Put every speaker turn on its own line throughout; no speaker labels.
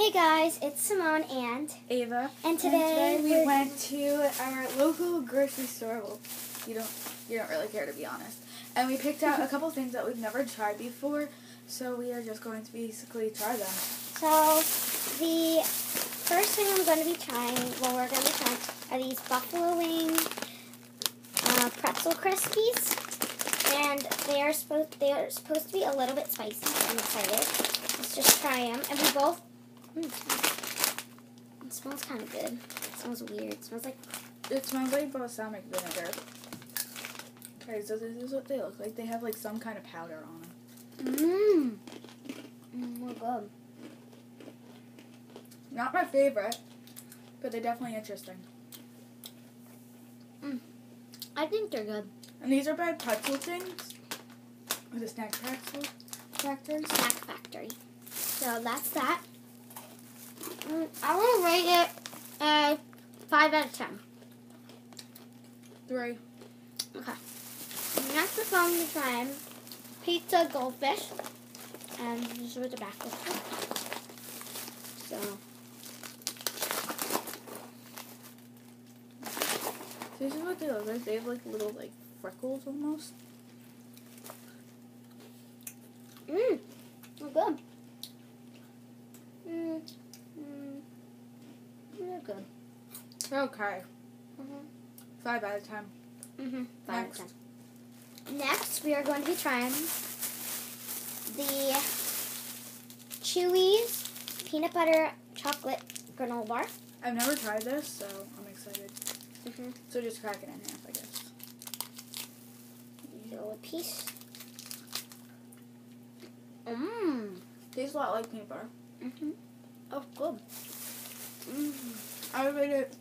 Hey guys, it's Simone and
Ava.
And today
we
we're-
went to our local grocery store. Well, you don't you don't really care to be honest. And we picked out a couple things that we've never tried before, so we are just going to basically try them.
so the first thing I'm going to be trying, well we're going to be trying, are these buffalo wing uh, pretzel crispies, and they are supposed they are supposed to be a little bit spicy. I'm excited. Let's just try them, and we both. Mm, it smells kind of good. It smells weird. It smells like
It smells like balsamic vinegar. Okay, so this is what they look like. They have like some kind of powder on them.
mmm. Mm, good.
Not my favorite, but they're definitely interesting.
I think they're good.
And these are by Pretzel Things. Or the snack pretzel factory.
Snack Factory. So that's that. Mm, I will rate it a 5 out of 10.
Three.
Okay. Next we're going to try pizza goldfish. And this is what the back. So,
This is what they look like. They have like little like freckles almost.
mmm. They're good. Mmm. Mmm. They're good.
Okay.
Mm-hmm.
Five out of ten.
Mm-hmm. Five
Next.
out of 10. Next, we are going to be trying the Chewy's peanut butter chocolate granola bar.
I've never tried this, so I'm excited.
Mm-hmm.
So just crack it in half, I guess.
A piece. Mmm.
Tastes a lot like peanut butter.
Mm-hmm. Oh, good. Mm.
I would rate it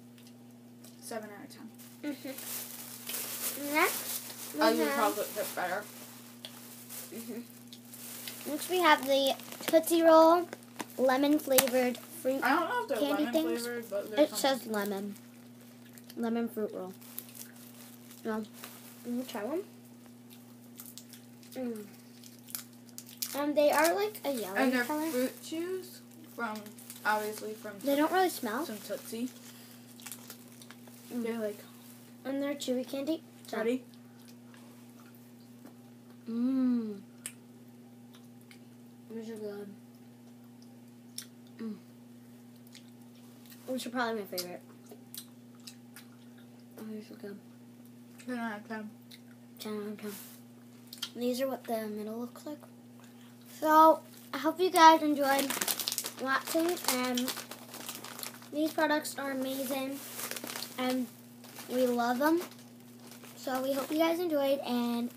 seven out of ten.
Mm-hmm. Next, we
I use
have,
chocolate chip better.
Mhm. Next, we have the Tootsie Roll lemon flavored fruit.
I don't know if they're
Candy
lemon
things?
flavored, but they're
It says lemon. Lemon fruit roll. No. Let me try one. Mm. Um, they are like a yellow
and they're
color.
fruit chews from obviously from
They don't really smell.
some Tootsie.
Mm.
They're like
And they're chewy candy. So-
ready.
Mmm. These are good. Mmm. These are probably my favorite. Oh, these are good.
Ten out of ten.
10 out of 10. These are what the middle looks like. So, I hope you guys enjoyed watching. And um, these products are amazing. And we love them. So, we hope you guys enjoyed. And